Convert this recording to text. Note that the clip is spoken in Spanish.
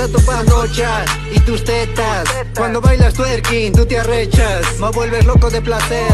gusta tu panocha y tus tetas. Cuando bailas twerking, tú te arrechas. Me vuelves loco de placer.